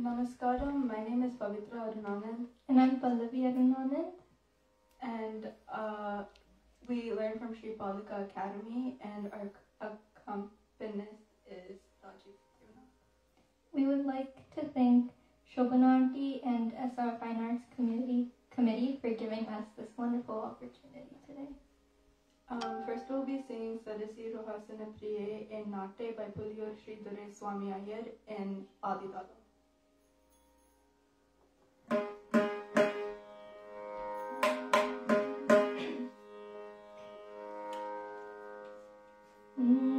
Namaskaram, my name is Pavithra Arunanand And I'm Pallavi Arunanand. and uh, we learn from Sri Paduka Academy and our accompanist is Rajeev. We would like to thank Shobana and SR Fine Arts Committee, Committee for giving us this wonderful opportunity today. Um, first we'll be singing Sarasiruhasana Priye in Nate by Puliyur Sri Dorai Swami Iyer in Adidalo. Mm-hmm.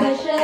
दश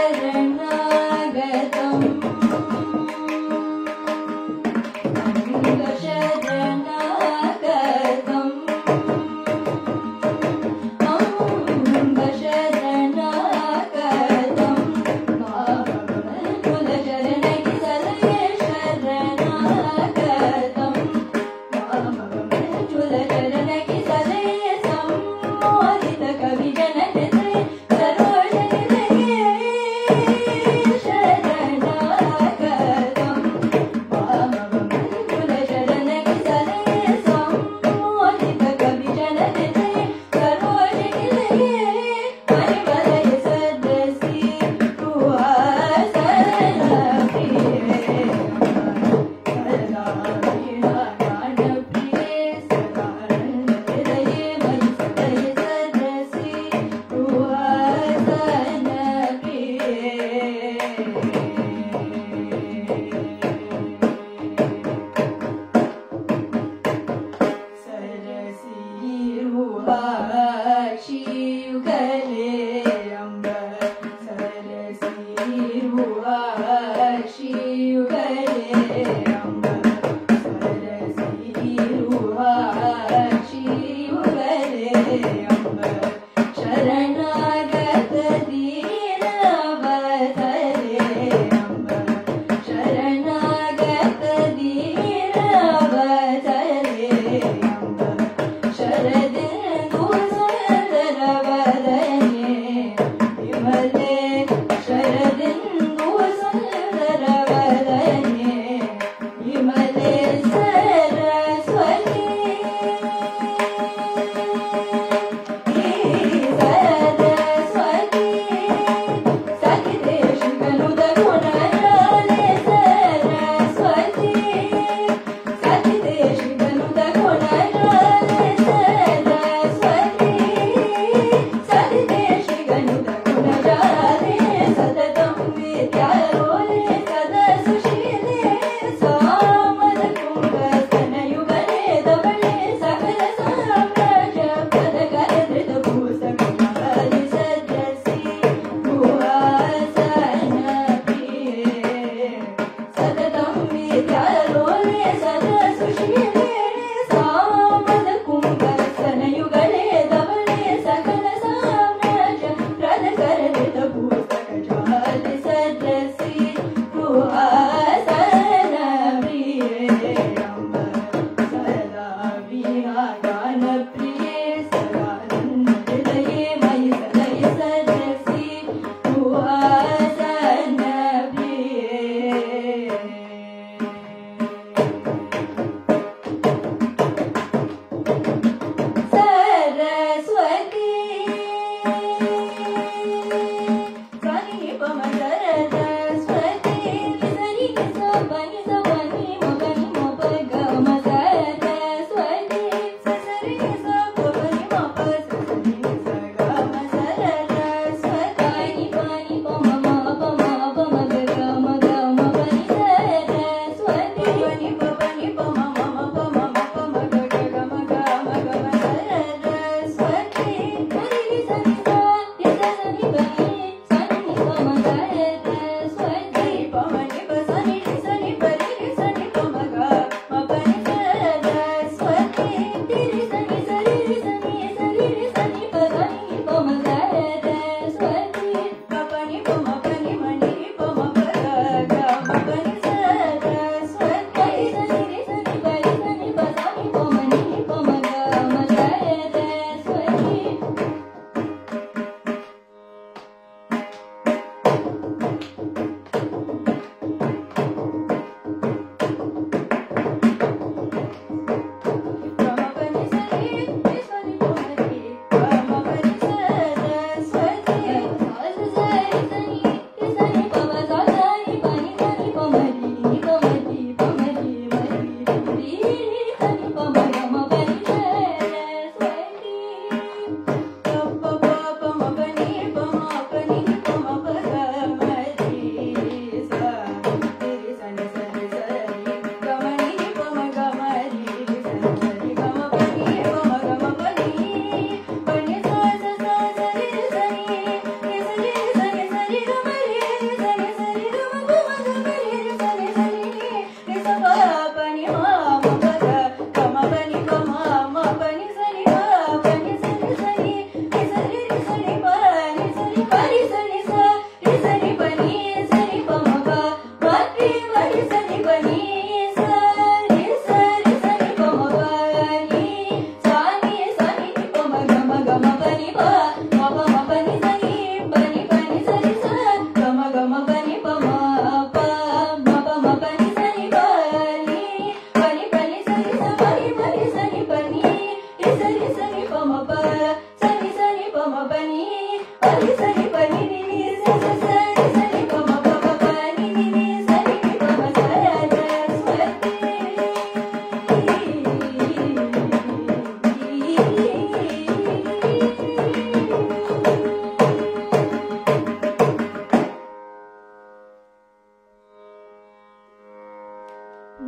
The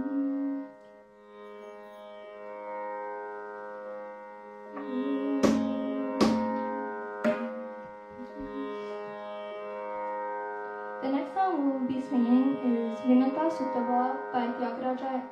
next song we'll be singing is Vinata Sutava by Tyagaraja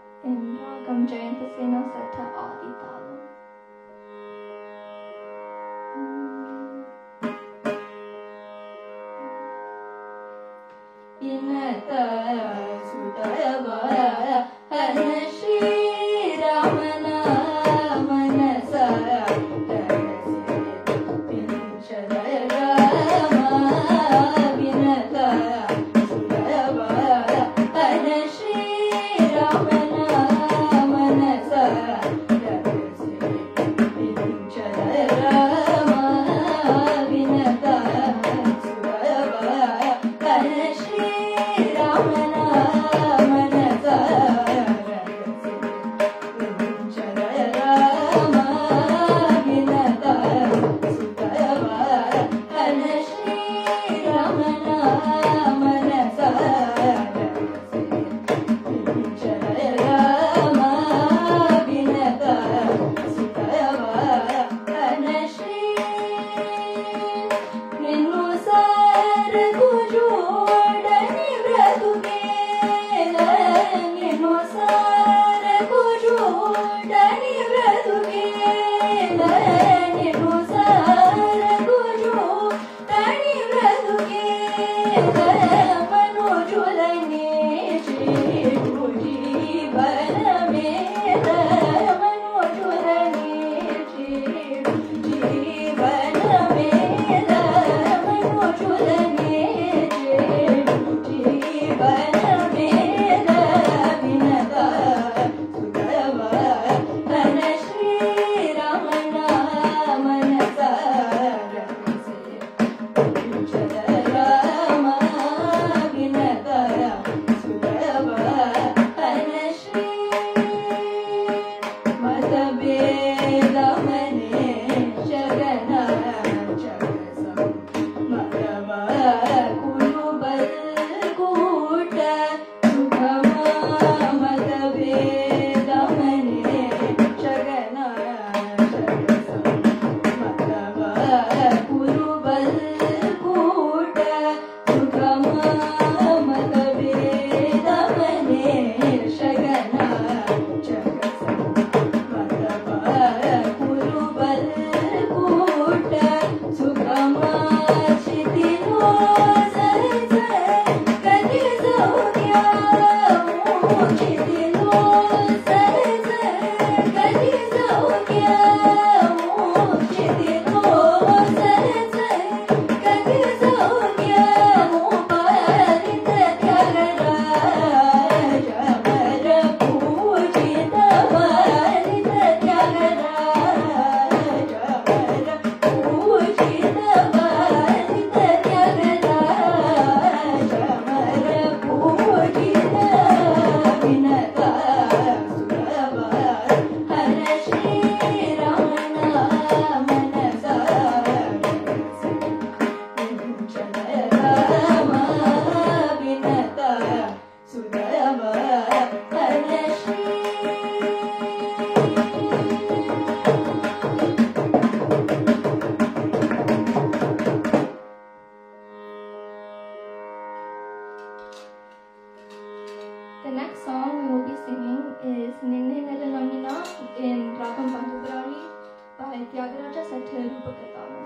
said to him, Book at that.